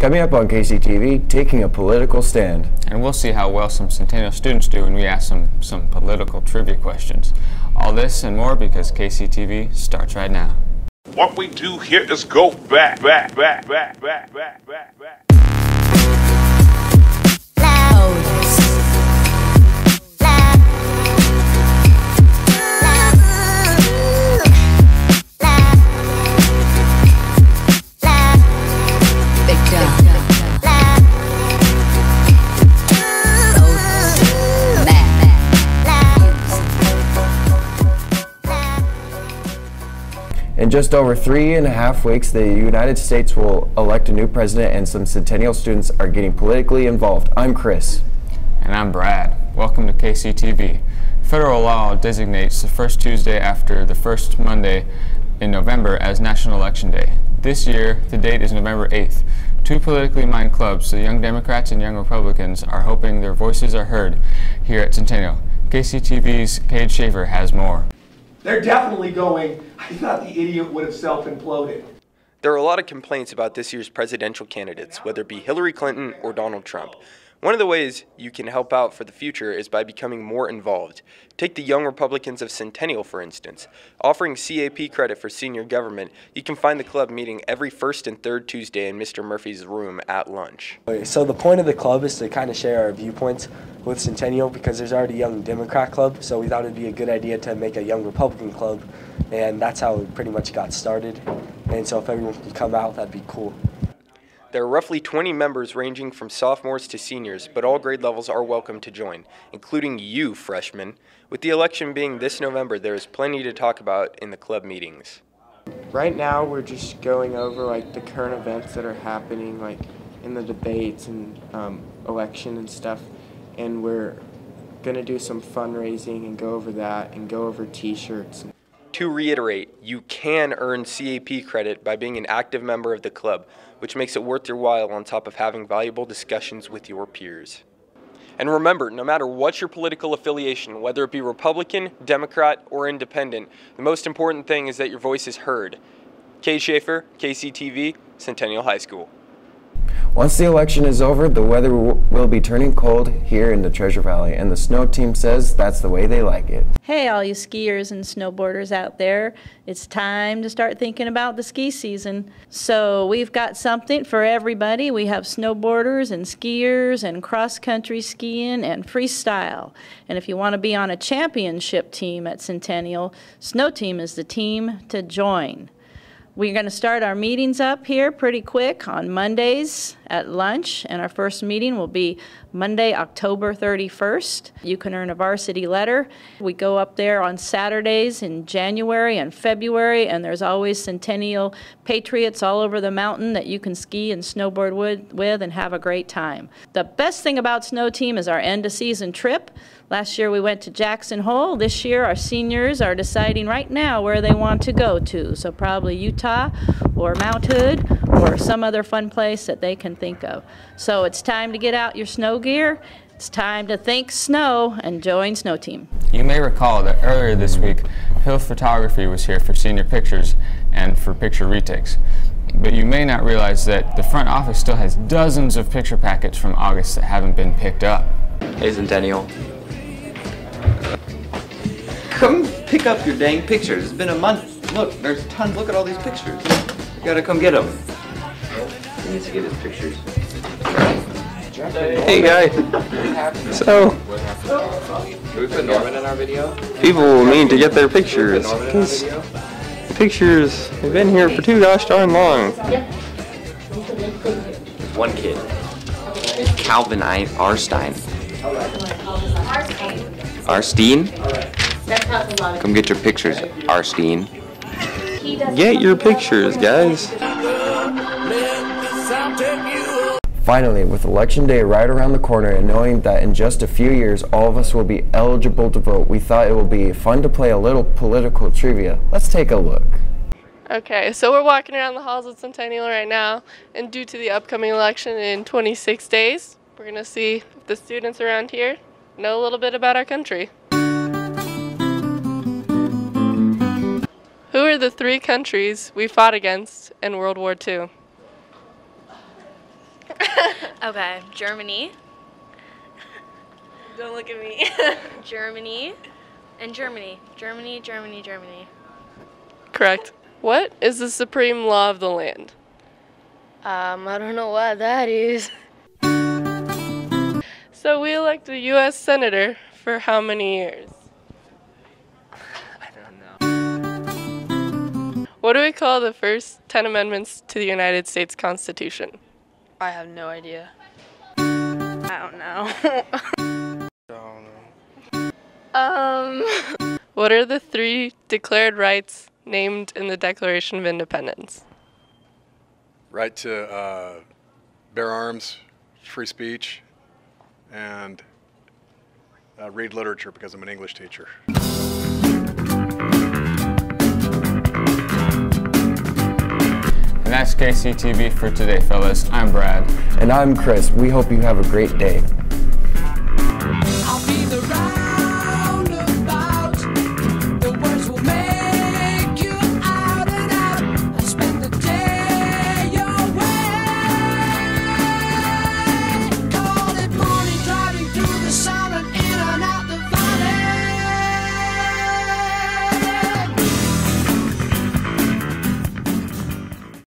Coming up on KCTV, taking a political stand. And we'll see how well some Centennial students do when we ask them some political trivia questions. All this and more because KCTV starts right now. What we do here is go back, back, back, back, back, back, back, back. In just over three and a half weeks, the United States will elect a new president, and some Centennial students are getting politically involved. I'm Chris. And I'm Brad. Welcome to KCTV. Federal law designates the first Tuesday after the first Monday in November as National Election Day. This year, the date is November 8th. Two politically minded clubs, the Young Democrats and Young Republicans, are hoping their voices are heard here at Centennial. KCTV's Paige Schaefer has more. They're definitely going, I thought the idiot would have self imploded. There are a lot of complaints about this year's presidential candidates, whether it be Hillary Clinton or Donald Trump. One of the ways you can help out for the future is by becoming more involved. Take the Young Republicans of Centennial, for instance. Offering CAP credit for senior government, you can find the club meeting every first and third Tuesday in Mr. Murphy's room at lunch. So the point of the club is to kind of share our viewpoints with Centennial because there's already a young Democrat club, so we thought it'd be a good idea to make a young Republican club, and that's how it pretty much got started. And so if everyone can come out, that'd be cool. There are roughly 20 members ranging from sophomores to seniors, but all grade levels are welcome to join, including you, freshmen. With the election being this November, there is plenty to talk about in the club meetings. Right now, we're just going over like the current events that are happening, like in the debates and um, election and stuff, and we're gonna do some fundraising and go over that and go over T-shirts. To reiterate, you can earn CAP credit by being an active member of the club, which makes it worth your while on top of having valuable discussions with your peers. And remember, no matter what your political affiliation, whether it be Republican, Democrat, or Independent, the most important thing is that your voice is heard. Kay Schaefer, KCTV, Centennial High School. Once the election is over, the weather will be turning cold here in the Treasure Valley, and the snow team says that's the way they like it. Hey, all you skiers and snowboarders out there, it's time to start thinking about the ski season. So, we've got something for everybody. We have snowboarders and skiers and cross country skiing and freestyle. And if you want to be on a championship team at Centennial, Snow Team is the team to join. We're going to start our meetings up here pretty quick on Mondays at lunch, and our first meeting will be Monday, October 31st. You can earn a varsity letter. We go up there on Saturdays in January and February, and there's always Centennial Patriots all over the mountain that you can ski and snowboard with, and have a great time. The best thing about Snow Team is our end of season trip. Last year we went to Jackson Hole. This year our seniors are deciding right now where they want to go to. So probably Utah or Mount Hood or some other fun place that they can think of. So it's time to get out your snow gear. It's time to think snow and join Snow Team. You may recall that earlier this week, Hill Photography was here for senior pictures and for picture retakes. But you may not realize that the front office still has dozens of picture packets from August that haven't been picked up. Hey, Centennial. Come pick up your dang pictures. It's been a month. Look, there's tons. Look at all these pictures. You gotta come get them. He needs to get his pictures. Hey guys. So, Can we put Norman in our video? people will need to get their pictures. 'cause pictures have been here for too gosh darn long. One kid. Calvin I- Arstein. Arstein? Come get your pictures, Arstein. Get your pictures, guys. Finally, with Election Day right around the corner and knowing that in just a few years all of us will be eligible to vote, we thought it would be fun to play a little political trivia. Let's take a look. Okay, so we're walking around the halls of Centennial right now, and due to the upcoming election in 26 days, we're going to see if the students around here know a little bit about our country. Are the three countries we fought against in World War II? okay, Germany. Don't look at me. Germany. And Germany. Germany, Germany, Germany. Correct. What is the supreme law of the land? Um, I don't know what that is. So we elect a U.S. senator for how many years? What do we call the first 10 amendments to the United States Constitution? I have no idea. I don't know. Um. what are the three declared rights named in the Declaration of Independence? Right to uh, bear arms, free speech, and uh, read literature because I'm an English teacher. And that's KCTV for today, fellas. I'm Brad. And I'm Chris. We hope you have a great day.